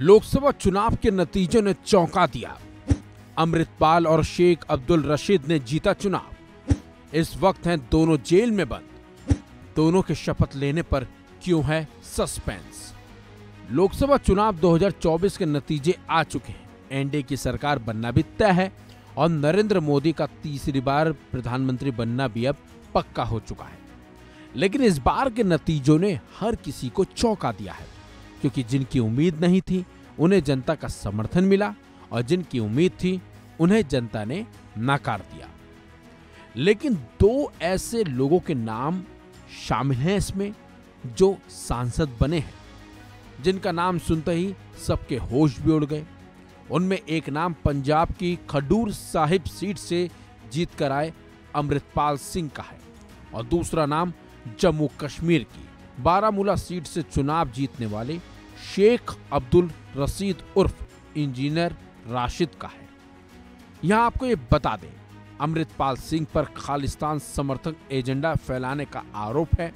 लोकसभा चुनाव के नतीजों ने चौंका दिया। अमृतपाल और शेख अब्दुल रशीद ने जीता चुनाव। इस वक्त हैं दोनों जेल में बंद। दोनों के शपथ लेने पर क्यों है सस्पेंस? लोकसभा चुनाव 2024 के नतीजे आ चुके हैं। एनडीए की सरकार बनना भी तय है और नरेंद्र मोदी का तीसरी बार प्रधानमंत्री बनना भी अब पक्का हो चुका है। लेकिन इस बार के नतीजों ने हर किसी को चौंका दिया है। क्योंकि जिनकी उम्मीद नहीं थी, उन्हें जनता का समर्थन मिला और जिनकी उम्मीद थी, उन्हें जनता ने नकार दिया। लेकिन दो ऐसे लोगों के नाम शामिल हैं इसमें, जो सांसद बने हैं, जिनका नाम सुनते ही सबके होश भी उड़ गए। उनमें एक नाम पंजाब की खडूर साहिब सीट से जीत कर आए अमृतपाल सिंह का है और दूसरा नाम जम्मू कश्मीर की बारामूला सीट से चुनाव जीतने वाले शेख अब्दुल रसीद उर्फ़ इंजीनियर राशिद का है। यहाँ आपको ये बता दें, अमृतपाल सिंह पर खालिस्तान समर्थक एजेंडा फैलाने का आरोप है।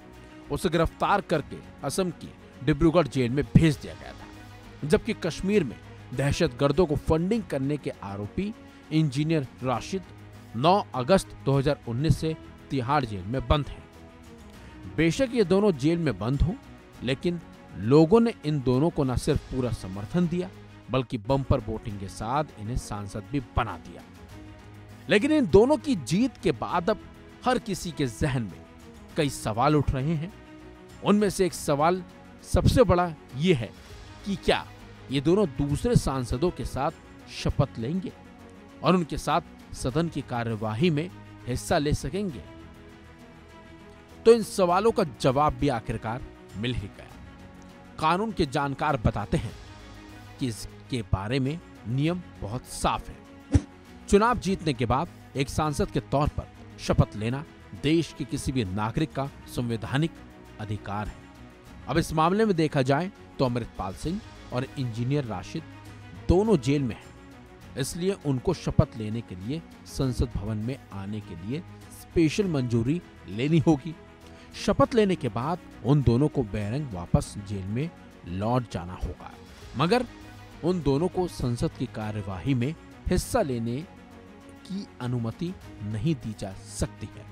उसे गिरफ़्तार करके असम की डिब्रूगढ़ जेल में भेज दिया गया था, जबकि कश्मीर में दहशत गर्दों को फंडिंग करने के आरोपी इंजीनियर राशिद 9 अगस्त 2019 से तिहाड़ जेल में बंद हैं। बेशक ये दोनों जेल में बंद हों, लेकिन लोगों ने इन दोनों को न सिर्फ़ पूरा समर्थन दिया, बल्कि बम्पर वोटिंग के साथ इन्हें सांसद भी बना दिया। लेकिन इन दोनों की जीत के बाद अब हर किसी के जहन में कई सवाल उठ रहे हैं। उनमें से एक सवाल सबसे बड़ा ये है कि क्या ये दोनों दूसरे सांसदों के साथ शपथ लेंगे और उनके साथ सदन की कार्यवाही में हिस्सा ले सकेंगे? तो इन सवालों का जवाब भी आखिरकार मिल ही गया। कानून के जानकार बताते हैं कि इसके बारे में नियम बहुत साफ़ है। चुनाव जीतने के बाद एक सांसद के तौर पर शपथ लेना देश के किसी भी नागरिक का संवैधानिक अधिकार है। अब इस मामले में देखा जाए तो अमृतपाल सिंह और इंजीनियर राशिद दोनों जेल में हैं। इसलिए उनको शपथ लेने के लिए संसद भवन में आने के लिए स्पेशल मंजूरी लेनी होगी। शपथ लेने के बाद उन दोनों को बैरंग वापस जेल में लौट जाना होगा। मगर उन दोनों को संसद की कार्यवाही में हिस्सा लेने की अनुमति नहीं दी जा सकती है।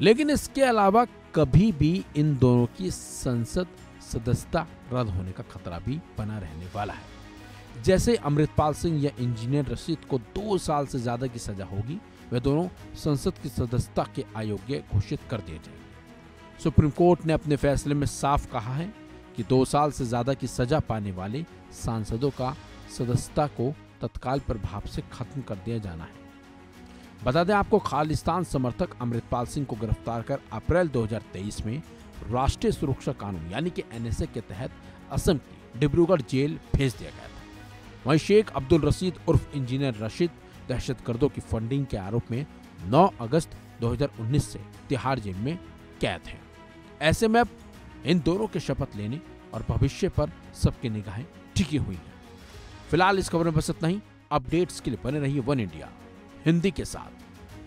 लेकिन इसके अलावा कभी भी इन दोनों की संसद सदस्यता रद्द होने का खतरा भी बना रहने वाला है। जैसे अमृतपाल सिंह या इंजीनियर रशीद को दो साल से ज़्यादा की सजा होगी, वे दोनों संसद की सदस्यता के अयोग्य घोषित कर दिए जाएँगे। सुप्रीम कोर्ट ने अपने फैसले में साफ़ कहा है कि दो साल से ज़्यादा की सजा पाने वाले सांसदों का सदस्यता को तत्काल प्रभाव से खत्म कर दिया जाना है। बता दें आपको, खालिस्तान समर्थक अमृतपाल सिंह को गिरफ़्तार कर अप्रैल 2023 में राष्ट्रीय सुरक्षा कानून, यानी कि एनएसए के तहत असम की डिब्रूगढ़ जेल भेज दिया गया था। वहीं शेख अब्दुल रशीद उर्फ़ इंजीनियर रशीद दहशतगर्दों की फंडिंग के आरोप में 9 अगस्त 2019 से तिहाड़ जेल में कैद हैं। ऐसे में इन दोनों के शपथ लेने और भविष्य पर सबकी निगाहें टिकी हुई हैं। फ़िलहाल इस खबर में बस इतना ही। अपडेट्स के लिए बने रहिए वन इंडिया, हिंदी के साथ।